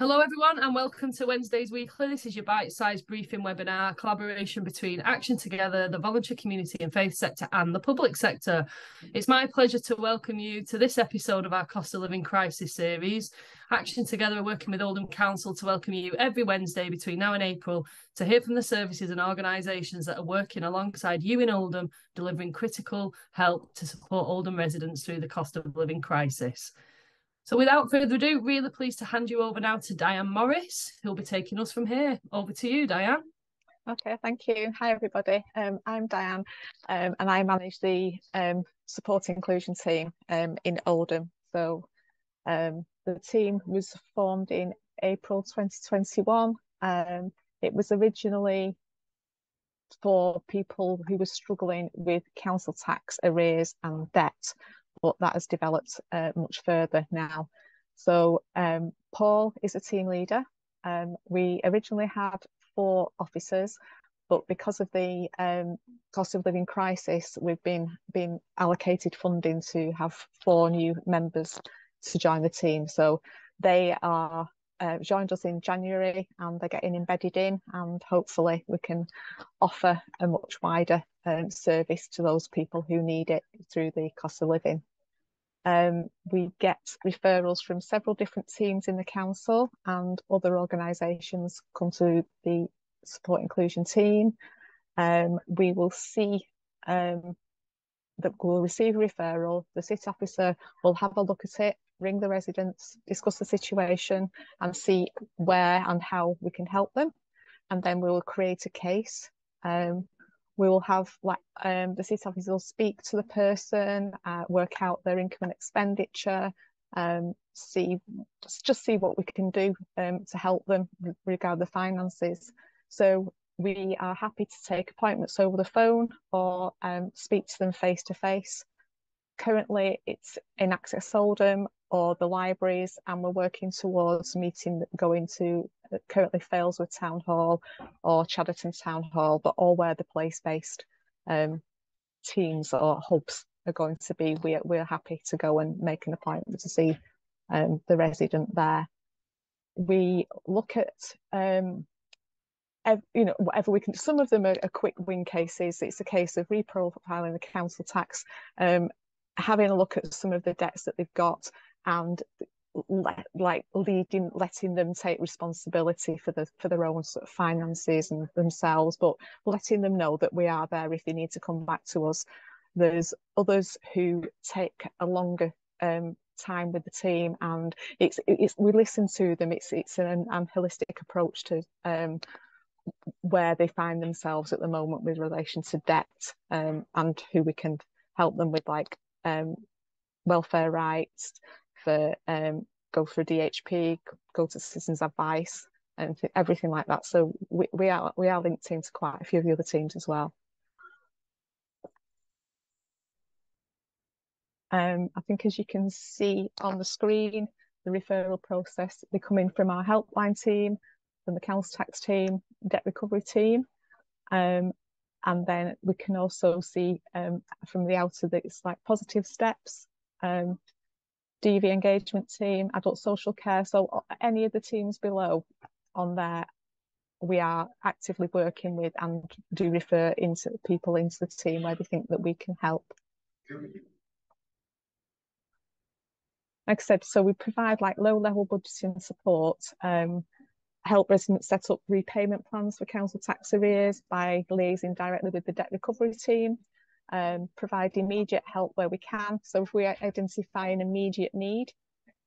Hello, everyone, and welcome to Wednesday's Weekly. This is your bite sized briefing webinar collaboration between Action Together, the voluntary community and faith sector, and the public sector. It's my pleasure to welcome you to this episode of our cost of living crisis series. Action Together are working with Oldham Council to welcome you every Wednesday between now and April to hear from the services and organisations that are working alongside you in Oldham, delivering critical help to support Oldham residents through the cost of living crisis. So without further ado, really pleased to hand you over now to Diane Morris, who'll be taking us from here. Over to you, Diane. Okay, thank you. Hi, everybody. Um, I'm Diane, um, and I manage the um, support inclusion team um, in Oldham. So um, the team was formed in April 2021. Um, it was originally for people who were struggling with council tax arrears and debt but that has developed uh, much further now. So um, Paul is a team leader. Um, we originally had four officers, but because of the um, cost of living crisis, we've been been allocated funding to have four new members to join the team. So they are uh, joined us in January and they're getting embedded in, and hopefully we can offer a much wider um, service to those people who need it through the cost of living. Um, we get referrals from several different teams in the council and other organisations come to the support inclusion team. Um, we will see um, that we'll receive a referral. The city officer will have a look at it, ring the residents, discuss the situation, and see where and how we can help them. And then we will create a case. Um, we will have like um, the city officer will speak to the person, uh, work out their income and expenditure, um, see just see what we can do um, to help them regard the finances. So we are happy to take appointments over the phone or um, speak to them face to face. Currently, it's in Access Oldham or the libraries, and we're working towards meeting going to currently Failsworth Town Hall or Chadderton Town Hall, but all where the place-based um, teams or hubs are going to be. We're, we're happy to go and make an appointment to see um, the resident there. We look at um, you know whatever we can some of them are, are, quick win cases it's a case of reprofiling the council tax um, having a look at some of the debts that they've got and let, like leading letting them take responsibility for the for their own sort of finances and themselves but letting them know that we are there if they need to come back to us. There's others who take a longer um, time with the team and it's it's we listen to them. It's it's an, an holistic approach to um, where they find themselves at the moment with relation to debt um, and who we can help them with like um, welfare rights for um, go for DHP, go to citizens advice, and everything like that. So we, we are we are linked into quite a few of the other teams as well. Um, I think as you can see on the screen, the referral process, they come in from our helpline team, from the council tax team, debt recovery team. Um, and then we can also see um, from the outer that it's like positive steps, um, DV engagement team, adult social care. So any of the teams below on there, we are actively working with and do refer into people into the team where they think that we can help. Like I said, so we provide like low level budgeting support, um, help residents set up repayment plans for council tax arrears by liaising directly with the debt recovery team um, provide immediate help where we can. So if we identify an immediate need,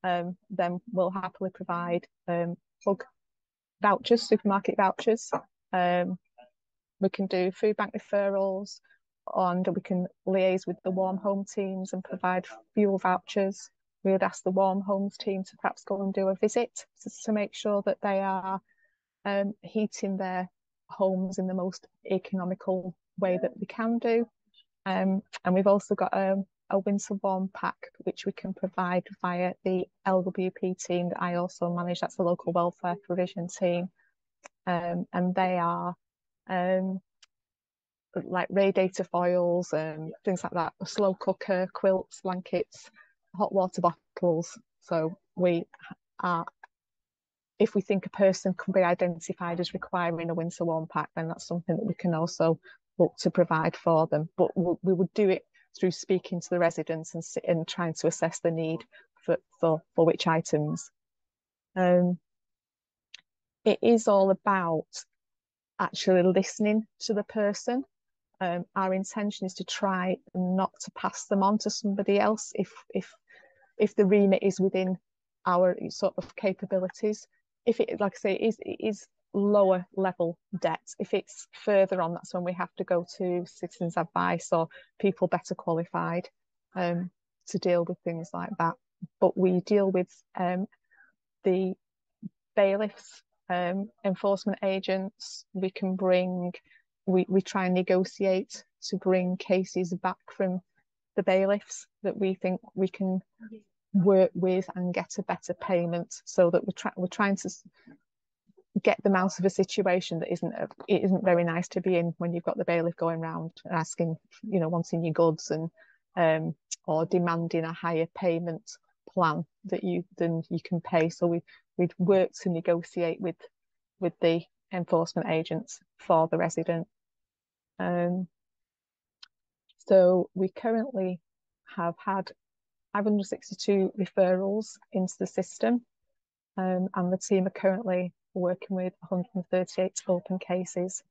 um, then we'll happily provide um, hug vouchers, supermarket vouchers. Um, we can do food bank referrals and we can liaise with the warm home teams and provide fuel vouchers. We would ask the warm homes team to perhaps go and do a visit to, to make sure that they are um, heating their homes in the most economical way that we can do. Um, and we've also got a, a winter warm pack, which we can provide via the LWP team that I also manage. That's the local welfare provision team. Um, and they are um, like radiator foils and things like that, a slow cooker, quilts, blankets, hot water bottles. So we are if we think a person can be identified as requiring a winter warm pack, then that's something that we can also to provide for them. But we would do it through speaking to the residents and, and trying to assess the need for, for, for which items. Um, it is all about actually listening to the person. Um, our intention is to try not to pass them on to somebody else if if if the remit is within our sort of capabilities. If it, like I say, it is it is lower level debt. If it's further on, that's when we have to go to citizens advice or people better qualified um, to deal with things like that. But we deal with um, the bailiffs, um, enforcement agents. We can bring, we, we try and negotiate to bring cases back from the bailiffs that we think we can work with and get a better payment so that we're, try, we're trying to get them out of a situation that isn't a, it isn't very nice to be in when you've got the bailiff going around asking you know wanting your goods and um or demanding a higher payment plan that you than you can pay. So we we'd work to negotiate with with the enforcement agents for the resident. Um so we currently have had 562 referrals into the system um, and the team are currently working with 138 open cases.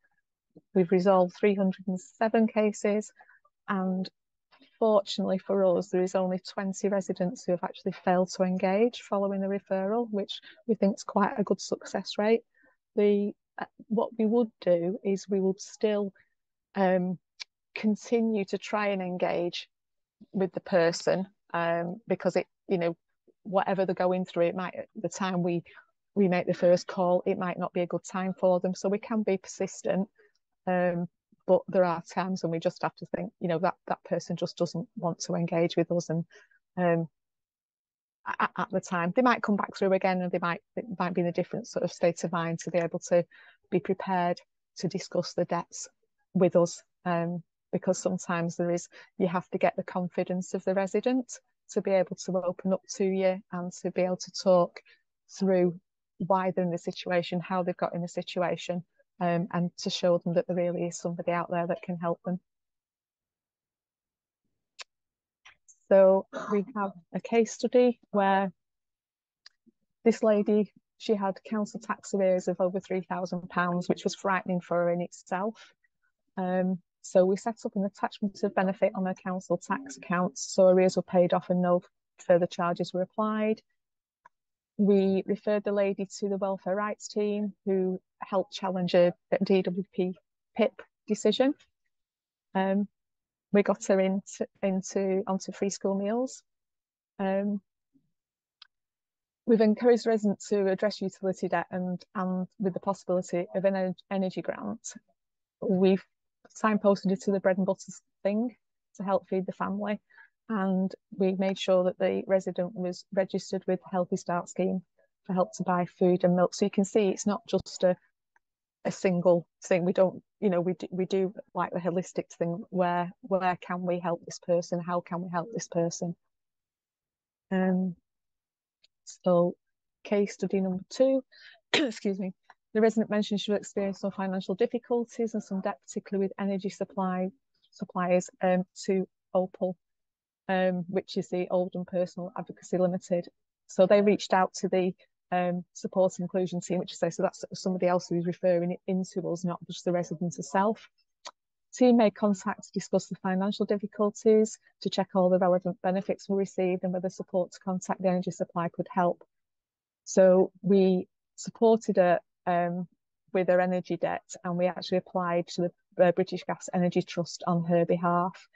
We've resolved 307 cases, and fortunately for us, there is only 20 residents who have actually failed to engage following the referral, which we think is quite a good success rate. The uh, what we would do is we would still um, continue to try and engage with the person um, because it, you know, whatever they're going through, it might the time we we make the first call, it might not be a good time for them. So we can be persistent. Um, but there are times when we just have to think, you know, that that person just doesn't want to engage with us. And um, at, at, the time, they might come back through again and they might it might be in a different sort of state of mind to be able to be prepared to discuss the debts with us. Um, because sometimes there is, you have to get the confidence of the resident to be able to open up to you and to be able to talk through why they're in the situation, how they've got in the situation, um, and to show them that there really is somebody out there that can help them. So we have a case study where this lady, she had council tax arrears of over £3,000, which was frightening for her in itself. Um, so we set up an attachment of benefit on her council tax accounts, so arrears were paid off and no further charges were applied we referred the lady to the welfare rights team who helped challenge a DWP PIP decision. Um, we got her into, into onto free school meals. Um, we've encouraged residents to address utility debt and, and with the possibility of an energy grant. We've signposted it to the bread and butter thing to help feed the family and we made sure that the resident was registered with the Healthy Start scheme for help to buy food and milk. So you can see it's not just a a single thing. We don't, you know, we do, we do like the holistic thing where where can we help this person? How can we help this person? Um. So, case study number two. excuse me. The resident mentioned she will experience some financial difficulties and some debt, particularly with energy supply suppliers um, to Opal um, which is the Oldham Personal Advocacy Limited. So they reached out to the um, support inclusion team, which is so that's somebody else who's referring it into us, not just the resident herself. Team made contact to discuss the financial difficulties, to check all the relevant benefits were received and whether support to contact the energy supply could help. So we supported her um, with her energy debt and we actually applied to the uh, British Gas Energy Trust on her behalf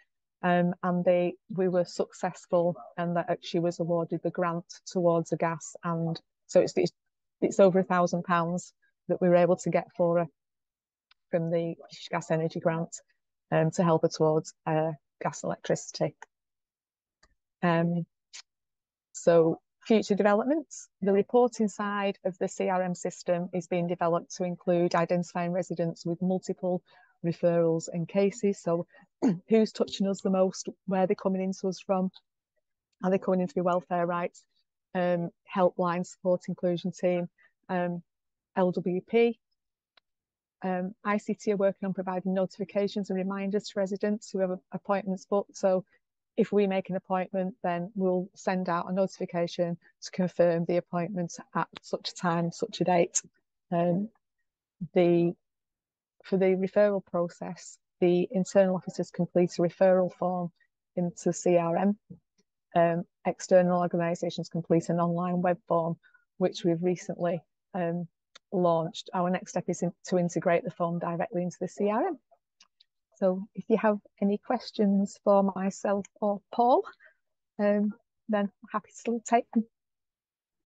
um, and they we were successful and that she was awarded the grant towards the gas and so it's it's, it's over a thousand pounds that we were able to get for her from the gas energy grant um, to help her towards uh, gas electricity. Um, so future developments the reporting side of the crm system is being developed to include identifying residents with multiple referrals and cases. So who's touching us the most, where they're coming into us from, are they coming into the welfare rights, um, helpline support inclusion team, um, LWP. Um, ICT are working on providing notifications and reminders to residents who have appointments booked. So if we make an appointment, then we'll send out a notification to confirm the appointment at such a time, such a date. Um, the for the referral process, the internal officers complete a referral form into CRM. Um, external organisations complete an online web form, which we've recently um, launched. Our next step is in, to integrate the form directly into the CRM. So if you have any questions for myself or Paul, um, then happy to take them.